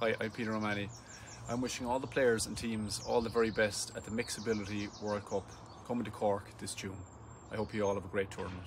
Hi, I'm Peter O'Mahony. I'm wishing all the players and teams all the very best at the Mixed Ability World Cup coming to Cork this June. I hope you all have a great tournament.